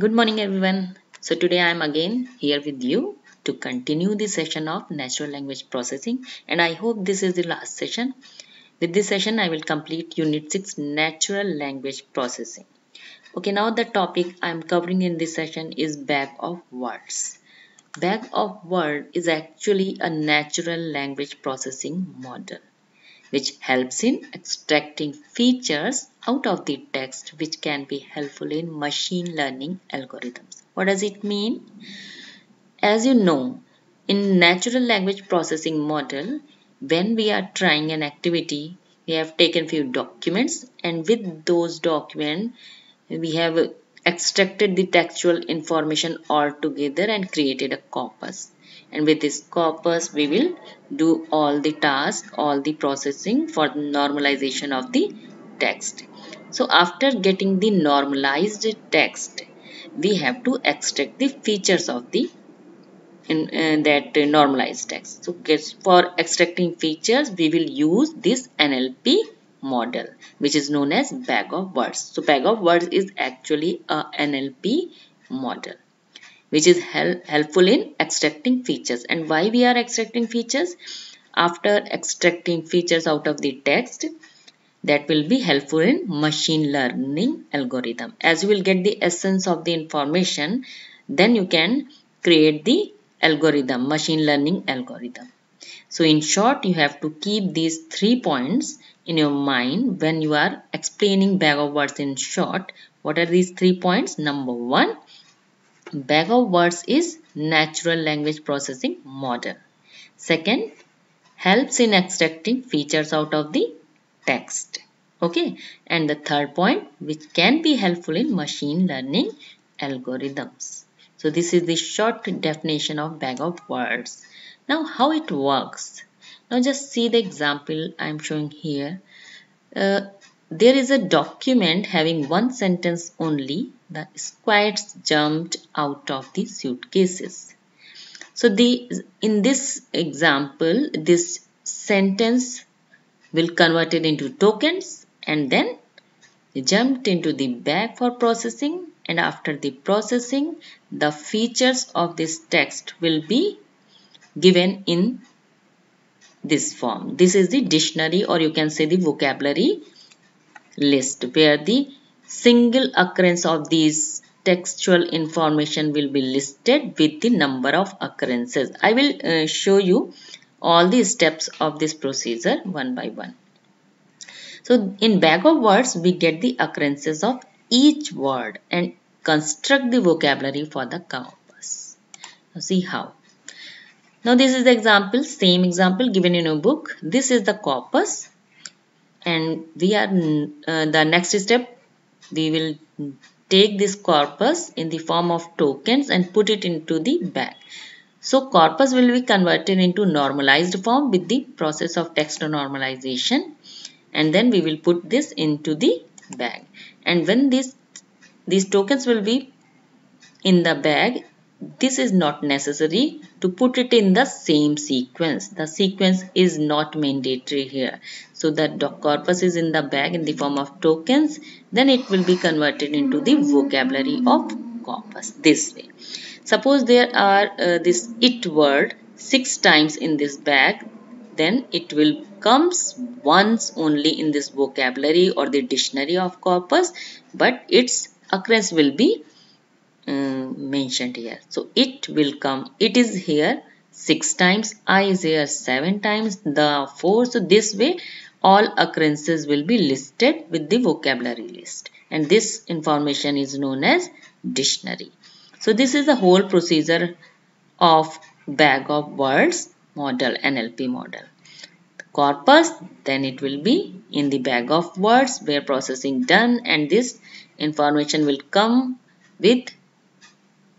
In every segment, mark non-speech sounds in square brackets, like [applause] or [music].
Good morning everyone. So today I am again here with you to continue the session of natural language processing and I hope this is the last session. With this session I will complete unit 6 natural language processing. Okay now the topic I am covering in this session is bag of words. Bag of word is actually a natural language processing model which helps in extracting features out of the text which can be helpful in machine learning algorithms. What does it mean? As you know, in natural language processing model, when we are trying an activity, we have taken few documents and with those documents, we have extracted the textual information all together and created a corpus and with this corpus we will do all the tasks all the processing for the normalization of the text. So after getting the normalized text we have to extract the features of the in uh, that uh, normalized text. So for extracting features we will use this NLP model which is known as bag of words. So bag of words is actually a NLP model which is hel helpful in extracting features. And why we are extracting features? After extracting features out of the text, that will be helpful in machine learning algorithm. As you will get the essence of the information, then you can create the algorithm, machine learning algorithm. So in short, you have to keep these three points in your mind when you are explaining bag of words in short. What are these three points? Number one, Bag of words is natural language processing model. Second, helps in extracting features out of the text. Okay. And the third point, which can be helpful in machine learning algorithms. So this is the short definition of bag of words. Now how it works. Now just see the example I am showing here. Uh, there is a document having one sentence only the squads jumped out of the suitcases. So the in this example, this sentence will convert it into tokens and then jumped into the bag for processing and after the processing the features of this text will be given in this form. This is the dictionary or you can say the vocabulary list where the single occurrence of these textual information will be listed with the number of occurrences. I will uh, show you all the steps of this procedure one by one. So in bag of words we get the occurrences of each word and construct the vocabulary for the corpus. Now see how. Now this is the example, same example given in a book. This is the corpus and we are uh, the next step we will take this corpus in the form of tokens and put it into the bag. So corpus will be converted into normalized form with the process of text normalization and then we will put this into the bag and when this these tokens will be in the bag this is not necessary to put it in the same sequence. The sequence is not mandatory here. So the corpus is in the bag in the form of tokens. Then it will be converted into the vocabulary of corpus this way. Suppose there are uh, this it word six times in this bag. Then it will comes once only in this vocabulary or the dictionary of corpus. But its occurrence will be um, mentioned here. So it will come. It is here 6 times. I is here 7 times. The 4. So this way all occurrences will be listed with the vocabulary list. And this information is known as dictionary. So this is the whole procedure of bag of words model NLP model. corpus then it will be in the bag of words where processing done and this information will come with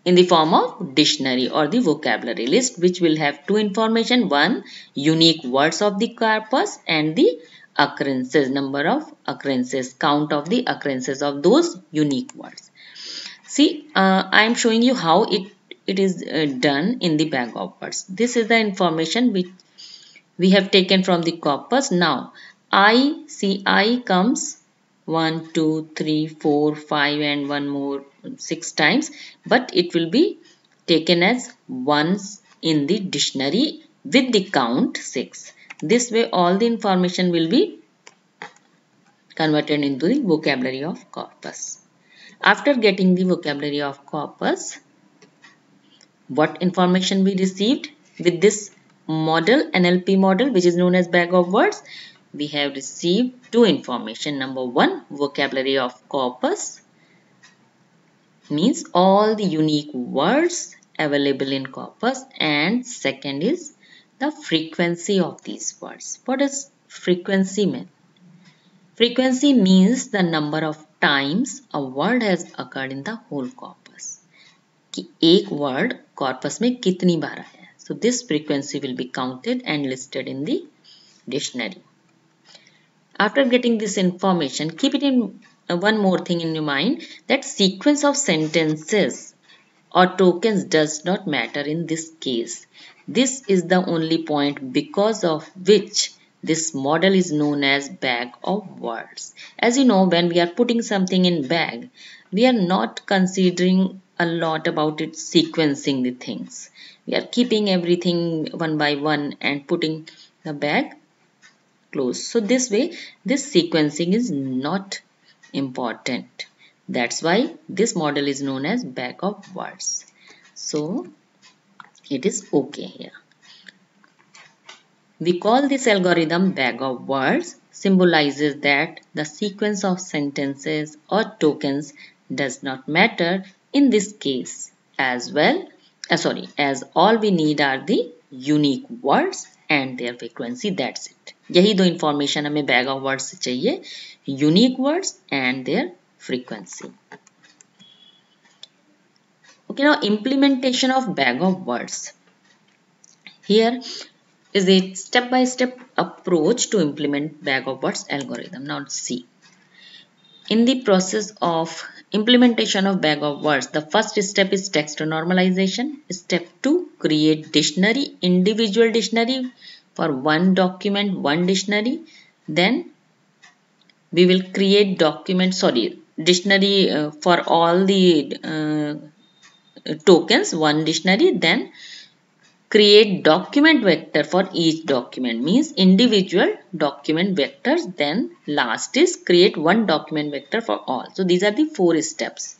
in the form of dictionary or the vocabulary list which will have two information one unique words of the corpus and the occurrences number of occurrences count of the occurrences of those unique words. See uh, i am showing you how it it is uh, done in the bag of words. This is the information which we have taken from the corpus. Now i see i comes 1, 2, 3, 4, 5 and one more 6 times but it will be taken as once in the dictionary with the count 6. This way all the information will be converted into the vocabulary of corpus. After getting the vocabulary of corpus, what information we received with this model, NLP model which is known as bag of words, we have received two information. Number one, vocabulary of corpus means all the unique words available in corpus and second is the frequency of these words. What does frequency mean? Frequency means the number of times a word has occurred in the whole corpus. कि एक word corpus में कितनी बार आया है. So this frequency will be counted and listed in the dictionary. After getting this information, keep it in uh, one more thing in your mind that sequence of sentences or tokens does not matter in this case. This is the only point because of which this model is known as bag of words. As you know, when we are putting something in bag, we are not considering a lot about it sequencing the things. We are keeping everything one by one and putting the bag close. So this way, this sequencing is not important. That's why this model is known as bag of words. So it is okay here. We call this algorithm bag of words symbolizes that the sequence of sentences or tokens does not matter in this case as well. Uh, sorry, as all we need are the unique words and their frequency. That's it. यही दो information हमें bag of words से चाहिए unique words and their frequency okay now implementation of bag of words here is a step by step approach to implement bag of words algorithm not see in the process of implementation of bag of words the first step is text normalisation step two create dictionary individual dictionary for one document, one dictionary. Then we will create document, sorry, dictionary uh, for all the uh, tokens, one dictionary. Then create document vector for each document means individual document vectors then last is create one document vector for all so these are the four steps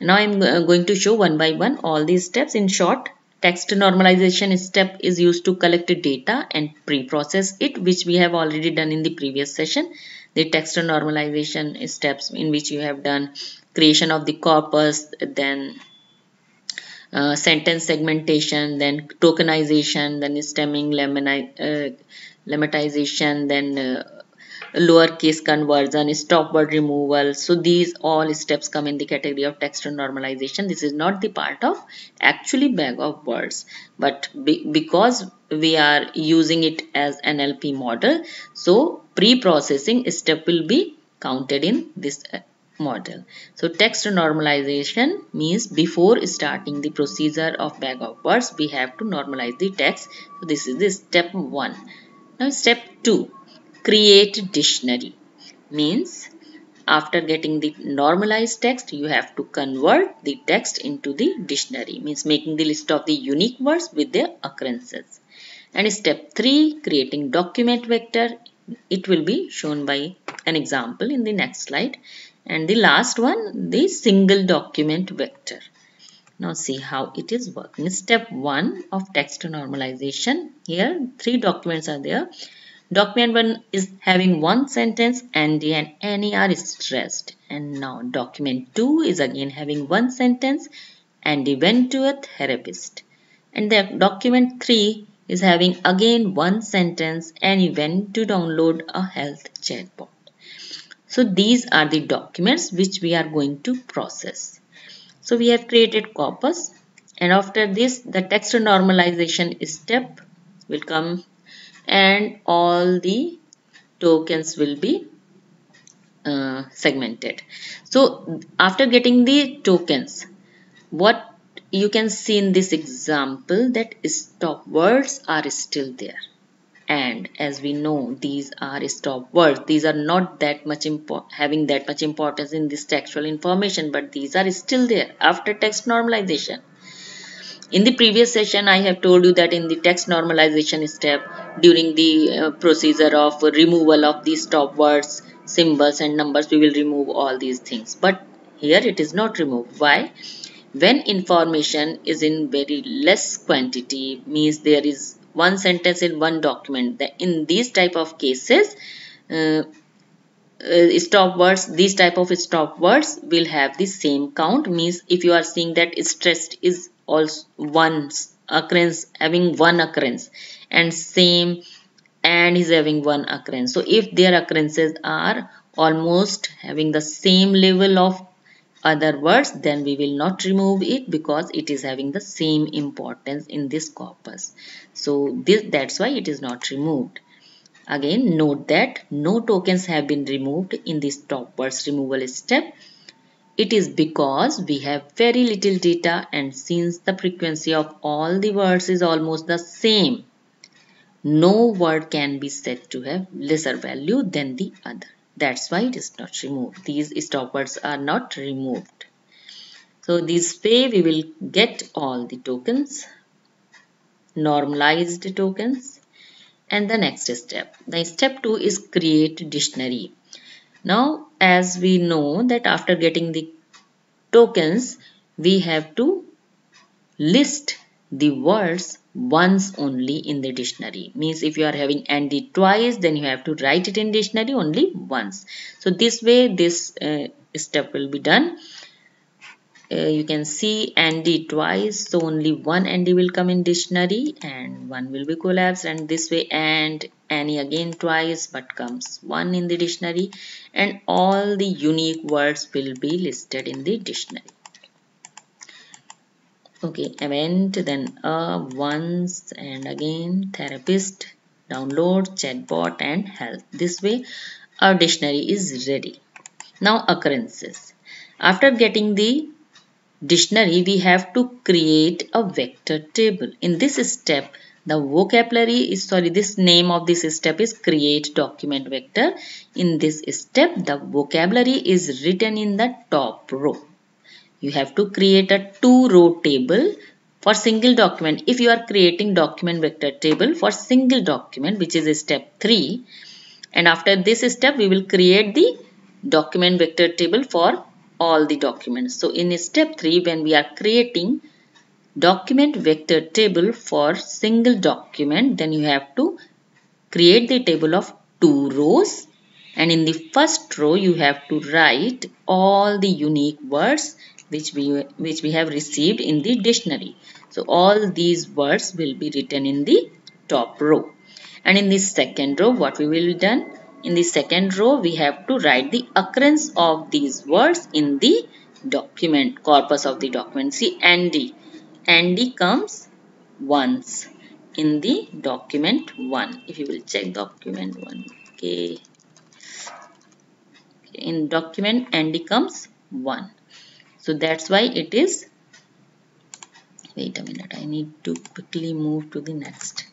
now i'm going to show one by one all these steps in short text normalization step is used to collect data and pre-process it which we have already done in the previous session. The text normalization steps in which you have done creation of the corpus then uh, sentence segmentation, then tokenization, then stemming uh, lemmatization, then uh, lowercase conversion, stop word removal. So these all steps come in the category of text normalization. This is not the part of actually bag of words, but be because we are using it as an NLP model, so pre-processing step will be counted in this uh, model. So text normalization means before starting the procedure of bag of words, we have to normalize the text. So this is the step 1. Now step 2, create dictionary. Means after getting the normalized text, you have to convert the text into the dictionary. Means making the list of the unique words with their occurrences. And step 3, creating document vector. It will be shown by an example in the next slide. And the last one the single document vector. Now see how it is working. Step 1 of text normalization. Here three documents are there document 1 is having one sentence ND and any are stressed. And now document 2 is again having one sentence and went to a therapist. And the document 3 is having again one sentence and he went to download a health chatbot. So these are the documents which we are going to process. So we have created corpus and after this the text normalization step will come and all the tokens will be uh, segmented. So after getting the tokens, what you can see in this example that stop words are still there. and as we know these are stop words these are not that much having that much importance in this textual information but these are still there after text normalization in the previous session i have told you that in the text normalization step during the uh, procedure of removal of these stop words symbols and numbers we will remove all these things. But here it is not removed. Why? When information is in very less quantity means there is one sentence in one document. In these type of cases uh, uh, stop words these type of stop words will have the same count. Means if you are seeing that stressed is also one occurrence having one occurrence. And same and is having one occurrence. So if their occurrences are almost having the same level of other words then we will not remove it because it is having the same importance in this corpus. So this that's why it is not removed. Again note that no tokens have been removed in this stop words removal step it is because we have very little data and since the frequency of all the words is almost the same no word can be said to have lesser value than the other that's why it is not removed. These stop words are not removed. So this way we will get all the tokens, normalized tokens. And the next step. The step 2 is create dictionary. Now as we know that after getting the tokens we have to list the words once only in the dictionary. Means if you are having nd twice then you have to write it in dictionary only once. So this way this uh, step will be done uh, you can see nd twice. So only one nd will come in dictionary and one will be collapsed. And this way and any again twice but comes one in the dictionary. And all the unique words will be listed in the dictionary. Okay event then uh, once and again therapist download chatbot and health this way our dictionary is ready. Now occurrences. After getting the dictionary we have to create a vector table. In this step the vocabulary is sorry this name of this step is create document vector. In this step the vocabulary is written in the top row. You have to create a two row table for single document. If you are creating document vector table for single document which is step 3 and after this step we will create the document vector table for all the documents. So in step 3 when we are creating document vector table for single document then you have to create the table of two rows. And in the first row you have to write all the unique words which we which we have received in the dictionary. So all these words will be written in the top row. And in the second row what we will done in the second row we have to write the occurrence of these words in the document corpus of the document. See nd Andy comes once in the document 1 if you will check document 1 okay. In document Andy comes 1 so that's why it is wait a minute I need to quickly move to the next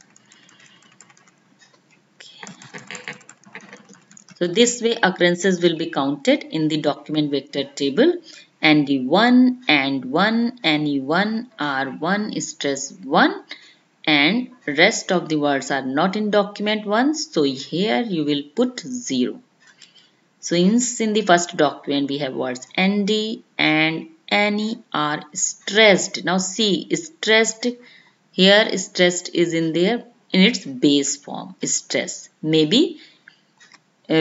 so this way occurrences will be counted in the document vector table and the 1 and 1 any1 r1 stress 1 and rest of the words are not in document 1 so here you will put 0 so in, in the first document we have words nd and any are stressed. Now see stressed here stressed is in there in its base form stress. Maybe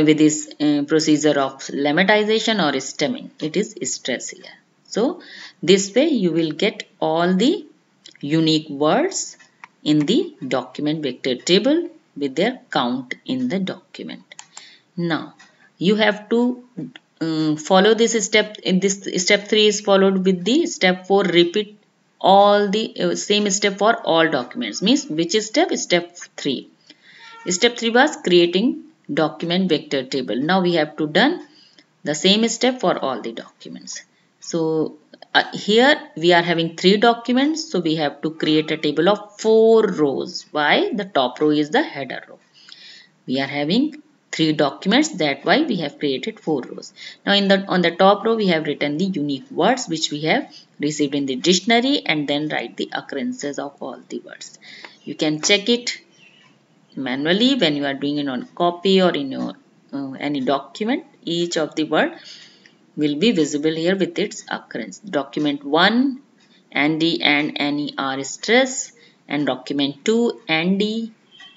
with this uh, procedure of lemmatization or stemming it is stress here. So this way you will get all the unique words in the document vector table with their count in the document. Now you have to um, follow this step this step 3 is followed with the step 4 repeat all the uh, same step for all documents means which is step step 3 step 3 was creating document vector table now we have to done the same step for all the documents So uh, here we are having three documents. So we have to create a table of four rows. Why? The top row is the header row. We are having three documents that why we have created four rows now in the on the top row we have written the unique words which we have received in the dictionary and then write the occurrences of all the words you can check it manually when you are doing it on copy or in your uh, any document each of the word will be visible here with its occurrence document 1 Andy and Annie are stressed and document 2 Andy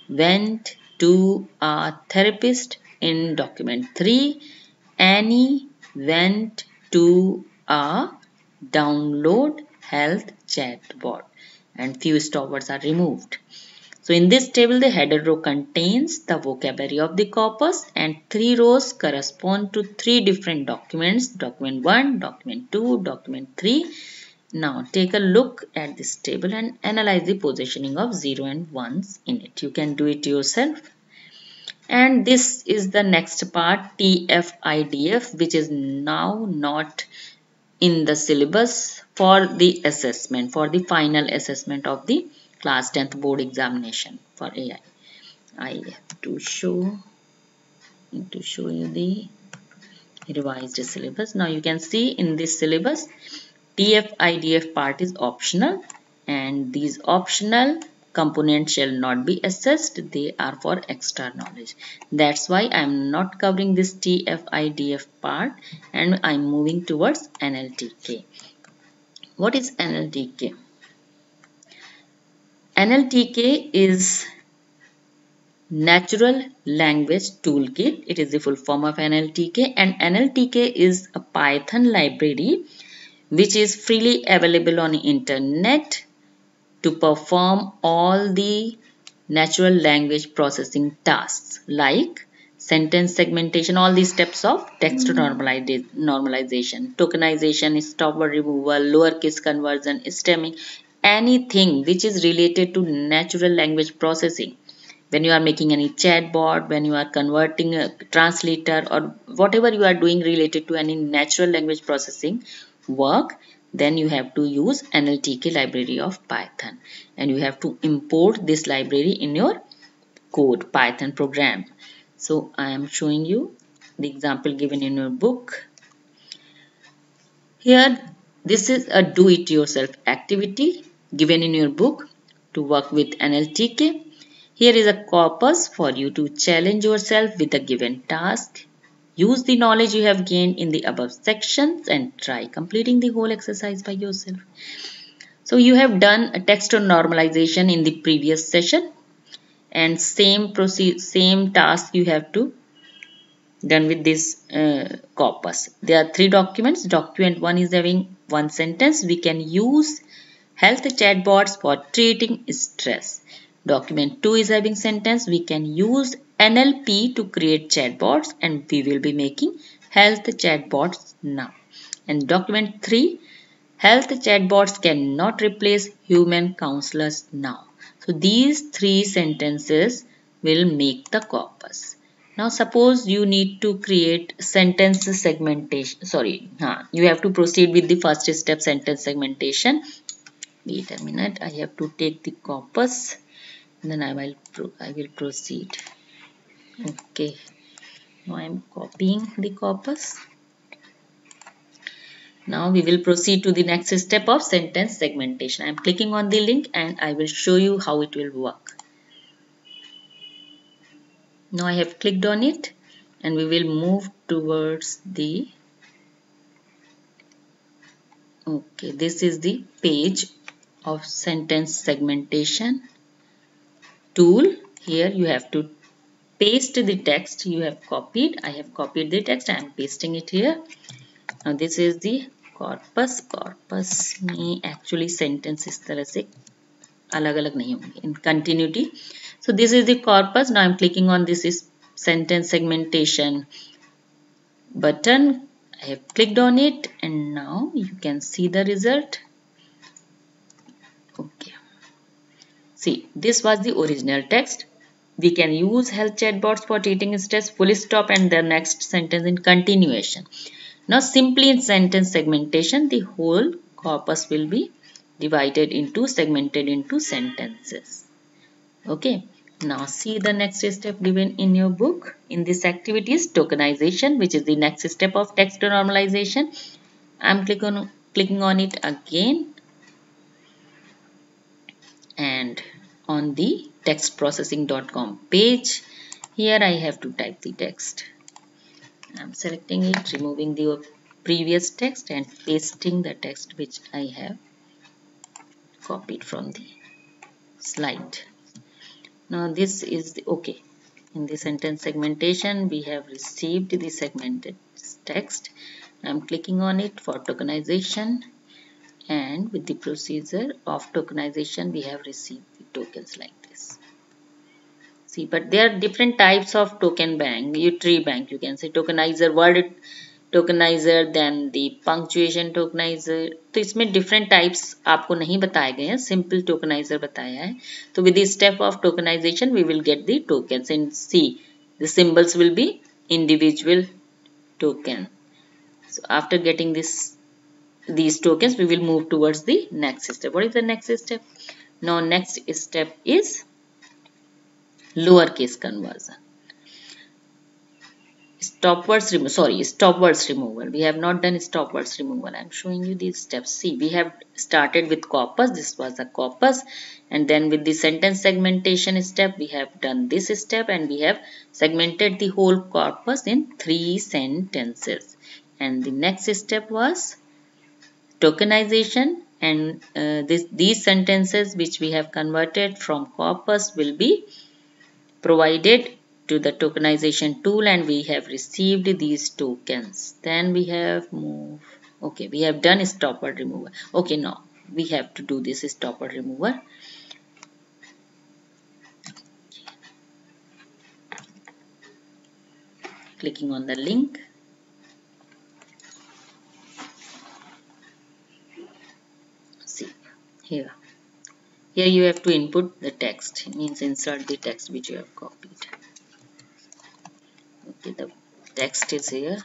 went to a therapist in document 3. Annie went to a download health chatbot and few stop words are removed. So in this table the header row contains the vocabulary of the corpus and three rows correspond to three different documents document 1, document 2, document 3 now take a look at this table and analyze the positioning of 0 and 1s in it. You can do it yourself. And this is the next part TF-IDF which is now not in the syllabus for the assessment, for the final assessment of the class 10th board examination for AI. I have to show, to show you the revised syllabus. Now you can see in this syllabus TF IDF part is optional and these optional components shall not be assessed they are for extra knowledge that's why i'm not covering this TF IDF part and i'm moving towards NLTK what is NLTK NLTK is Natural Language Toolkit. It is the full form of NLTK and NLTK is a Python library which is freely available on internet to perform all the natural language processing tasks like sentence segmentation, all these steps of text mm -hmm. normalization, tokenization, stop word removal, lowercase conversion, stemming, anything which is related to natural language processing. When you are making any chatbot, when you are converting a translator or whatever you are doing related to any natural language processing, work then you have to use NLTK library of Python and you have to import this library in your code Python program. So I am showing you the example given in your book. Here this is a do-it-yourself activity given in your book to work with NLTK. Here is a corpus for you to challenge yourself with a given task Use the knowledge you have gained in the above sections and try completing the whole exercise by yourself. So you have done a text normalization in the previous session and same proceed same task you have to done with this uh, corpus. There are three documents. Document 1 is having one sentence. We can use health chatbots for treating stress. Document 2 is having sentence. We can use NLP to create chatbots and we will be making health chatbots now. And document 3, health chatbots cannot replace human counselors now. So these three sentences will make the corpus. Now suppose you need to create sentence segmentation. Sorry, you have to proceed with the first step sentence segmentation. Wait a minute, I have to take the corpus. Then I will I will proceed. Okay. Now I am copying the corpus. Now we will proceed to the next step of sentence segmentation. I am clicking on the link and I will show you how it will work. Now I have clicked on it and we will move towards the okay this is the page of sentence segmentation tool here you have to paste the text you have copied. I have copied the text. I am pasting it here. Now this is the corpus. Corpus में actually sentence इस तरह से अलग अलग नहीं होंगे in continuity. So this is the corpus. Now I am clicking on this is sentence segmentation button. I have clicked on it and now you can see the result. Okay. See, this was the original text. We can use health chatbots for treating stress full stop and the next sentence in continuation. Now simply in sentence segmentation, the whole corpus will be divided into, segmented into sentences. Okay. Now see the next step given in your book. In this activity is tokenization which is the next step of text normalization. I am on, clicking on it again and on the textprocessing.com page. Here I have to type the text. I'm selecting it removing the previous text and pasting the text which I have copied from the slide. Now this is the okay in the sentence segmentation we have received the segmented text. I'm clicking on it for tokenization and with the procedure of tokenization we have received the tokens like this see but there are different types of token bank you tree bank you can say tokenizer word tokenizer then the punctuation tokenizer तो इसमें different types आपको नहीं बताए गए हैं simple tokenizer बताया है तो with the step of tokenization we will get the tokens and see the symbols will be individual token so after getting this these tokens we will move towards the next step. What is the next step? Now next step is lowercase conversion. Stop words removal sorry stop words removal. We have not done stop words removal. I'm showing you these steps. See we have started with corpus. This was a corpus. And then with the sentence segmentation step we have done this step and we have segmented the whole corpus in three sentences. And the next step was tokenization and uh, this, these sentences which we have converted from corpus will be provided to the tokenization tool and we have received these tokens. Then we have move okay we have done stop word remover. Okay now we have to do this stop word remover. Clicking on the link here. Here you have to input the text. Means insert the text which you have copied. Okay the text is here.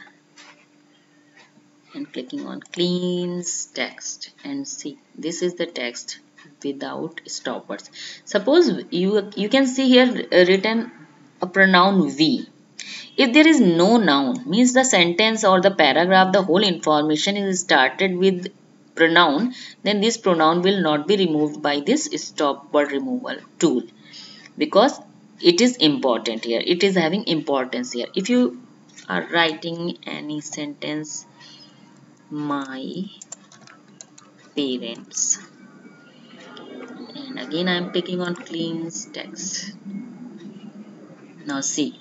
And clicking on cleans text and see this is the text without stoppers. Suppose you you can see here uh, written a pronoun we if there is no noun means the sentence or the paragraph the whole information is started with pronoun then this pronoun will not be removed by this stop word removal tool because it is important here. It is having importance here. If you are writing any sentence my parents and again I am picking on clean text. Now see.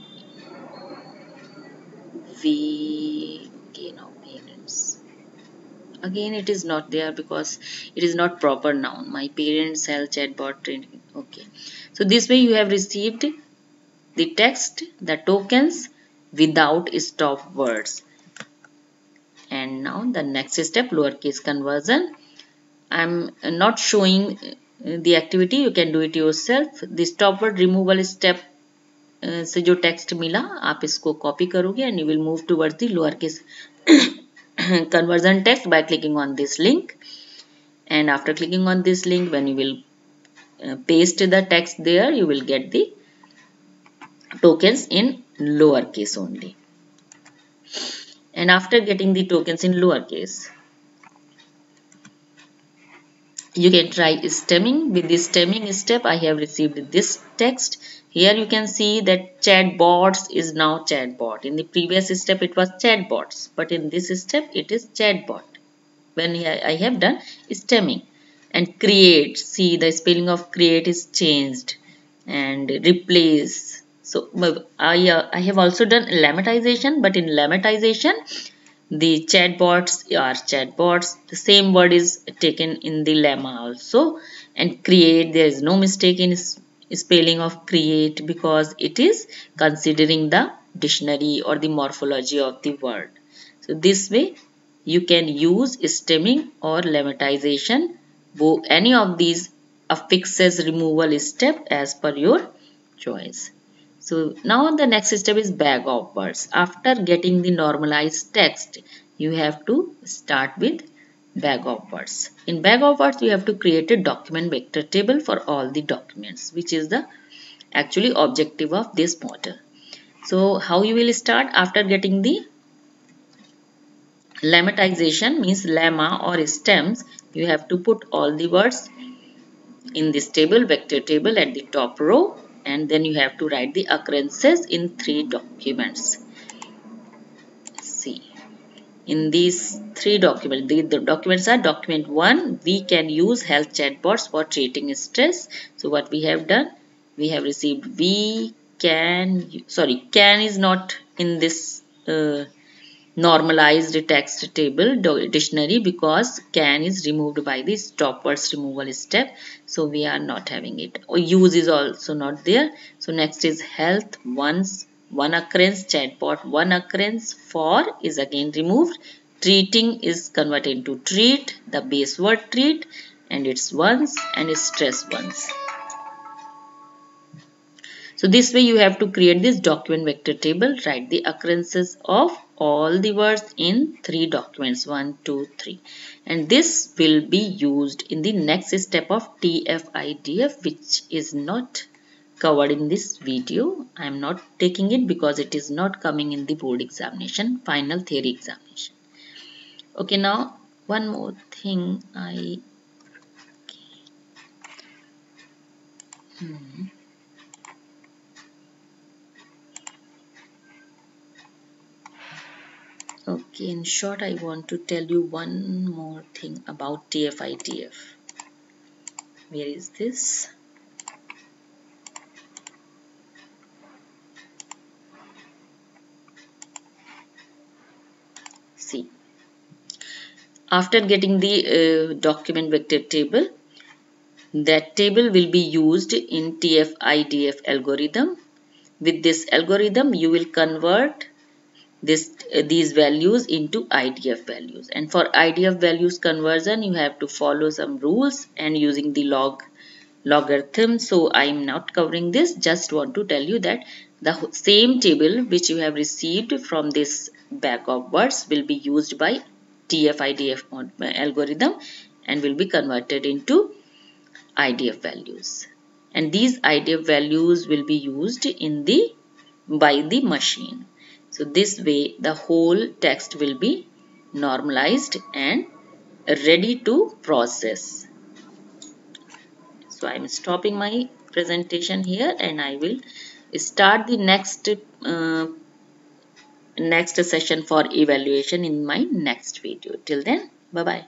We again it is not there because it is not proper noun my parents sell chatbot training okay so this way you have received the text the tokens without stop words and now the next step lowercase conversion i'm not showing the activity you can do it yourself the stop word removal step से जो text मिला आप इसको copy करोगे and you will move towards the lower case [coughs] conversion text by clicking on this link. And after clicking on this link when you will uh, paste the text there you will get the tokens in lowercase only. And after getting the tokens in lowercase you can try stemming. With this stemming step I have received this text here you can see that chatbots is now chatbot. In the previous step it was chatbots but in this step it is chatbot. When I have done stemming and create see the spelling of create is changed and replace so I, uh, I have also done lemmatization but in lemmatization the chatbots are chatbots the same word is taken in the lemma also and create there is no mistake in spelling of create because it is considering the dictionary or the morphology of the word. So this way you can use stemming or lemmatization any of these affixes removal step as per your choice. So now the next step is bag of words. After getting the normalized text, you have to start with bag of words. In bag of words, we have to create a document vector table for all the documents, which is the actually objective of this model. So how you will start after getting the lemmatization means lemma or stems you have to put all the words in this table vector table at the top row and then you have to write the occurrences in three documents in these three documents the, the documents are document one we can use health chatbots for treating stress. So what we have done we have received we can sorry can is not in this uh, normalized text table dictionary because can is removed by the stop words removal step. So we are not having it. Use is also not there. So next is health once one occurrence chatbot one occurrence for is again removed. Treating is converted into treat the base word treat and it's once and it's stress once. So this way you have to create this document vector table, write the occurrences of all the words in three documents, one, two, three. And this will be used in the next step of TF-IDF which is not covered in this video. I am not taking it because it is not coming in the board examination, final theory examination. Okay, now one more thing I... Okay. Hmm. okay in short I want to tell you one more thing about TF-IDF where is this see after getting the uh, document vector table that table will be used in TF-IDF algorithm. With this algorithm you will convert this uh, these values into IDF values. And for IDF values conversion you have to follow some rules and using the log logarithm. So I am not covering this. Just want to tell you that the same table which you have received from this bag of words will be used by TF-IDF algorithm and will be converted into IDF values and these IDF values will be used in the by the machine so this way the whole text will be normalized and ready to process. So I am stopping my presentation here and I will start the next uh, next session for evaluation in my next video. Till then, bye-bye.